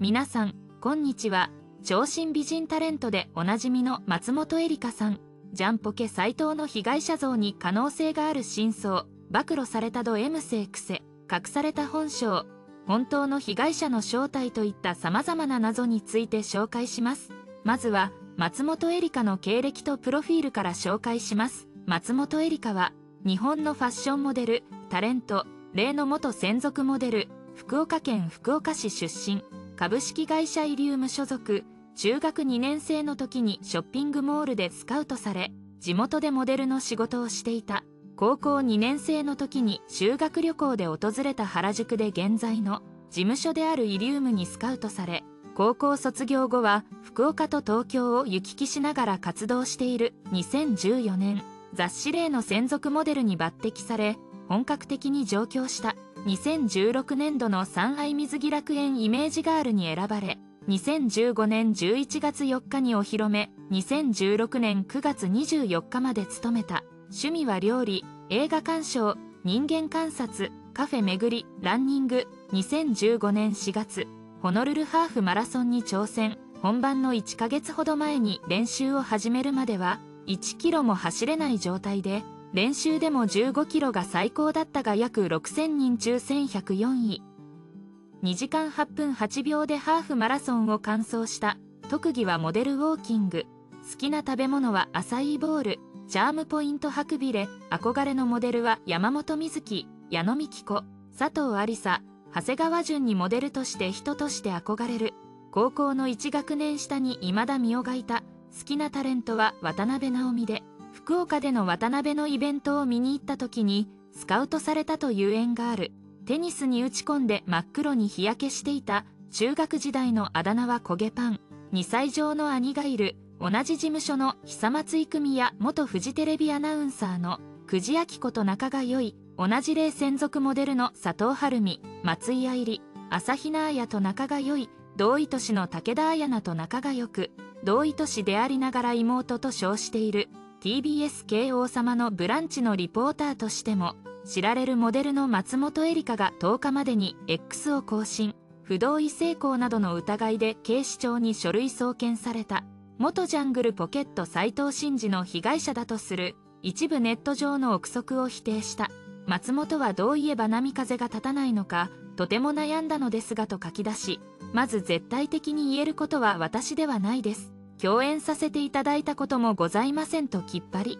皆さん、こんにちは。長身美人タレントでおなじみの松本エリカさん。ジャンポケ斎藤の被害者像に可能性がある真相。暴露されたド M 性癖。隠された本性。本当の被害者の正体といった様々な謎について紹介します。まずは、松本エリカの経歴とプロフィールから紹介します。松本エリカは、日本のファッションモデル、タレント、例の元専属モデル、福岡県福岡市出身。株式会社イリウム所属中学2年生の時にショッピングモールでスカウトされ地元でモデルの仕事をしていた。高校2年生の時に修学旅行で訪れた原宿で現在の事務所であるイリウムにスカウトされ高校卒業後は福岡と東京を行き来しながら活動している。2014年雑誌例の専属モデルに抜擢され本格的に上京した。2016年度の三愛水着楽園イメージガールに選ばれ2015年11月4日にお披露目2016年9月24日まで務めた。趣味は料理映画鑑賞人間観察カフェ巡りランニング。2015年4月ホノルルハーフマラソンに挑戦。本番の1ヶ月ほど前に練習を始めるまでは1キロも走れない状態で練習でも15キロが最高だったが約6000人中1104位。2時間8分8秒でハーフマラソンを完走した。特技はモデルウォーキング。好きな食べ物はアサイーボール。チャームポイントハクビレ憧れのモデルは山本美月矢野美紀子。佐藤有沙長谷川淳にモデルとして人として憧れる。高校の1学年下に今田美桜がいた。好きなタレントは渡辺直美で。福岡での渡辺のイベントを見に行った時にスカウトされたという縁がある。テニスに打ち込んで真っ黒に日焼けしていた中学時代のあだ名は焦げパン。2歳上の兄がいる。同じ事務所の久松郁美や元フジテレビアナウンサーの久慈明子と仲が良い。同じ例専属モデルの佐藤晴美。松井愛理朝比奈彩と仲が良い。同意年の武田彩奈と仲が良く。同意年でありながら妹と称している。TBS 系王様のブランチのリポーターとしても知られるモデルの松本エリカが10日までに X を更新。不同意性交などの疑いで警視庁に書類送検された。元ジャングルポケット斎藤真二の被害者だとする。一部ネット上の憶測を否定した。松本はどう言えば波風が立たないのか。とても悩んだのですがと書き出し。まず絶対的に言えることは私ではないです。共演させていただいたこともございませんときっぱり。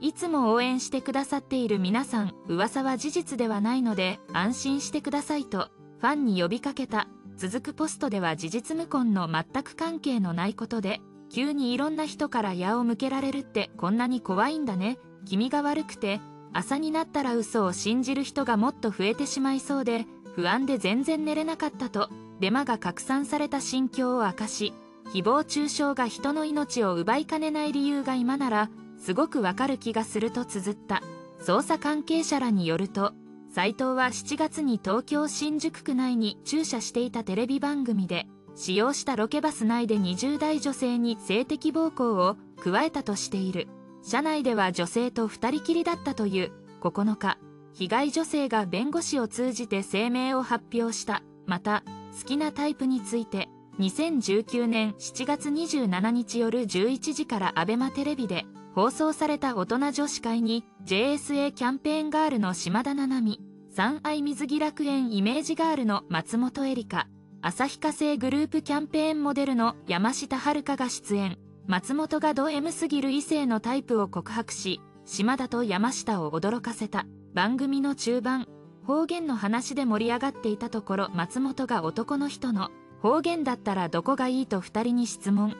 いつも応援してくださっている皆さん噂は事実ではないので安心してくださいとファンに呼びかけた続くポストでは事実無根の全く関係のないことで急にいろんな人から矢を向けられるってこんなに怖いんだね。君が悪くて朝になったら嘘を信じる人がもっと増えてしまいそうで不安で全然寝れなかったとデマが拡散された心境を明かし誹謗中傷が人の命を奪いかねない理由が今ならすごくわかる気がすると綴った。捜査関係者らによると斉藤は7月に東京新宿区内に駐車していたテレビ番組で使用したロケバス内で20代女性に性的暴行を加えたとしている。車内では女性と2人きりだったという9日被害女性が弁護士を通じて声明を発表した。また好きなタイプについて2019年7月27日夜11時から ABEMA テレビで放送された大人女子会に JSA キャンペーンガールの島田七海三愛水着楽園イメージガールの松本エリカ旭化成グループキャンペーンモデルの山下遥が出演。松本がド M すぎる異性のタイプを告白し島田と山下を驚かせた。番組の中盤方言の話で盛り上がっていたところ松本が男の人の方言だったらどこがいいと2人に質問。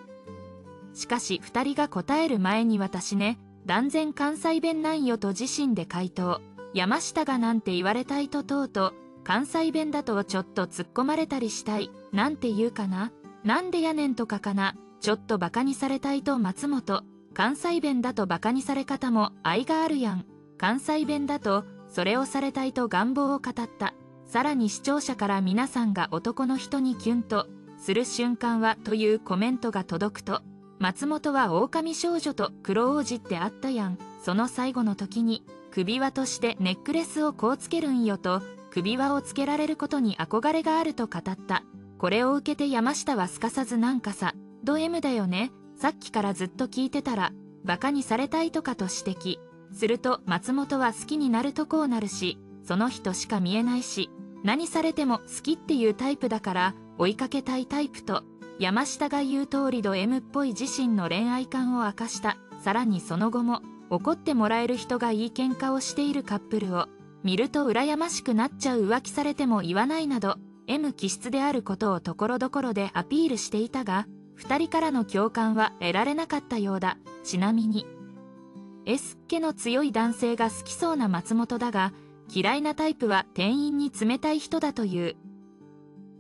しかし2人が答える前に私ね断然関西弁なんよと自身で回答。山下がなんて言われたいととうと関西弁だとちょっと突っ込まれたりしたいなんて言うかな。なんでやねんとかかな。ちょっとバカにされたいと松本。関西弁だとバカにされ方も愛があるやん。関西弁だとそれをされたいと願望を語った。さらに視聴者から皆さんが男の人にキュンとする瞬間はというコメントが届くと松本は狼少女と黒王子ってあったやん。その最後の時に首輪としてネックレスをこうつけるんよと首輪をつけられることに憧れがあると語った。これを受けて山下はすかさずなんかさ、ド M だよね、さっきからずっと聞いてたら、バカにされたいとかと指摘。すると松本は好きになるとこうなるし、その人しか見えないし、何されても好きっていうタイプだから追いかけたいタイプと、山下が言う通りド M っぽい自身の恋愛観を明かした。さらにその後も、怒ってもらえる人がいい喧嘩をしているカップルを、見ると羨ましくなっちゃう浮気されても言わないなど、M 気質であることをところどころでアピールしていたが、2人からの共感は得られなかったようだ。ちなみに、S っ気の強い男性が好きそうな松本だが、嫌いなタイプは店員に冷たい人だという。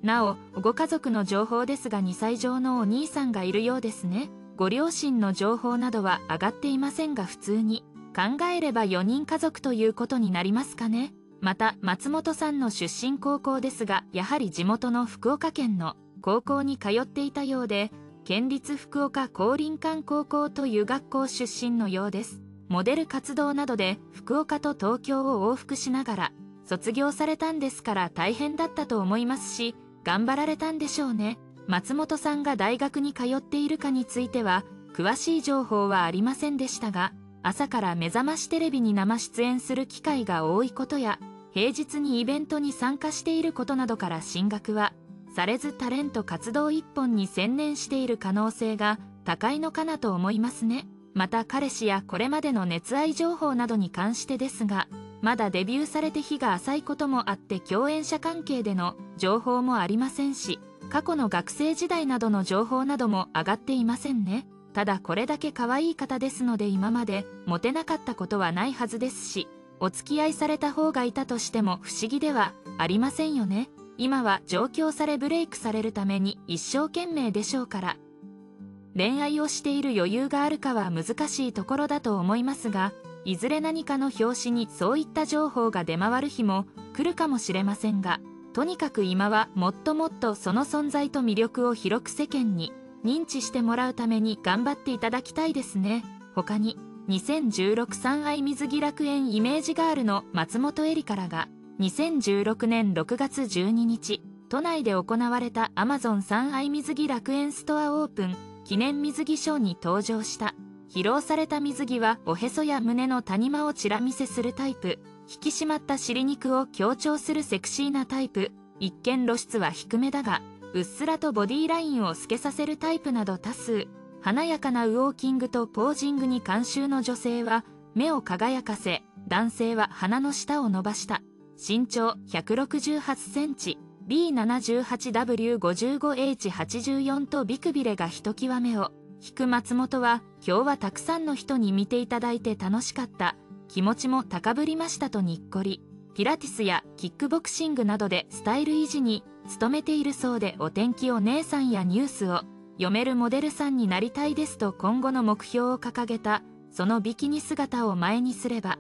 なお、ご家族の情報ですが2歳以上のお兄さんがいるようですね。ご両親の情報などは上がっていませんが普通に考えれば4人家族ということになりますかね。また松本さんの出身高校ですがやはり地元の福岡県の高校に通っていたようで県立福岡公林館高校という学校出身のようですモデル活動などで福岡と東京を往復しながら卒業されたんですから大変だったと思いますし頑張られたんでしょうね。松本さんが大学に通っているかについては詳しい情報はありませんでしたが朝から目覚ましテレビに生出演する機会が多いことや平日にイベントに参加していることなどから進学はされずタレント活動一本に専念している可能性が高いのかなと思いますね。また彼氏やこれまでの熱愛情報などに関してですがまだデビューされて日が浅いこともあって共演者関係での情報もありませんし過去の学生時代などの情報なども上がっていませんね。ただこれだけ可愛い方ですので今までモテなかったことはないはずですしお付き合いされた方がいたとしても不思議ではありませんよね。今は上京されブレイクされるために一生懸命でしょうから。恋愛をしている余裕があるかは難しいところだと思いますがいずれ何かの表紙にそういった情報が出回る日も来るかもしれませんがとにかく今はもっともっとその存在と魅力を広く世間に認知してもらうために頑張っていただきたいですね。他に2016三愛水着楽園イメージガールの松本恵里からが2016年6月12日都内で行われたアマゾン三愛水着楽園ストアオープン。記念水着ショーに登場した。披露された水着はおへそや胸の谷間をチラ見せするタイプ。引き締まった尻肉を強調するセクシーなタイプ。一見露出は低めだがうっすらとボディラインを透けさせるタイプなど多数。華やかなウォーキングとポージングに監修の女性は目を輝かせ男性は鼻の下を伸ばした。身長168センチ。B78W55H84 とビクビレがひときわ目を引く松本は今日はたくさんの人に見ていただいて楽しかった。気持ちも高ぶりましたとにっこりピラティスやキックボクシングなどでスタイル維持に努めているそうでお天気お姉さんやニュースを読めるモデルさんになりたいですと今後の目標を掲げた。そのビキニ姿を前にすれば。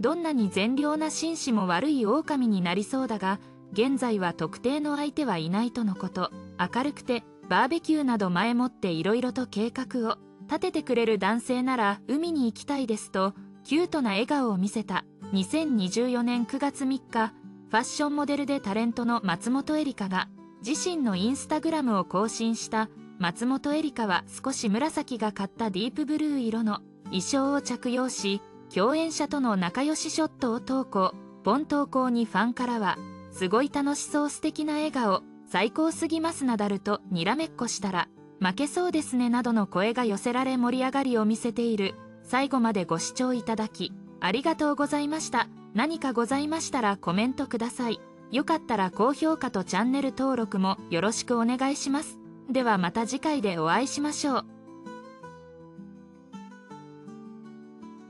どんなに善良な紳士も悪い狼になりそうだが現在は特定の相手はいないとのこと。明るくてバーベキューなど前もっていろいろと計画を立ててくれる男性なら海に行きたいですとキュートな笑顔を見せた。2024年9月3日ファッションモデルでタレントの松本エリカが自身のインスタグラムを更新した。松本エリカは少し紫がかったディープブルー色の衣装を着用し共演者との仲良しショットを投稿。本投稿にファンからはすごい楽しそう素敵な笑顔。最高すぎますなだるとにらめっこしたら負けそうですねなどの声が寄せられ盛り上がりを見せている。最後までご視聴いただきありがとうございました。何かございましたらコメントください。よかったら高評価とチャンネル登録もよろしくお願いします。ではまた次回でお会いしましょう。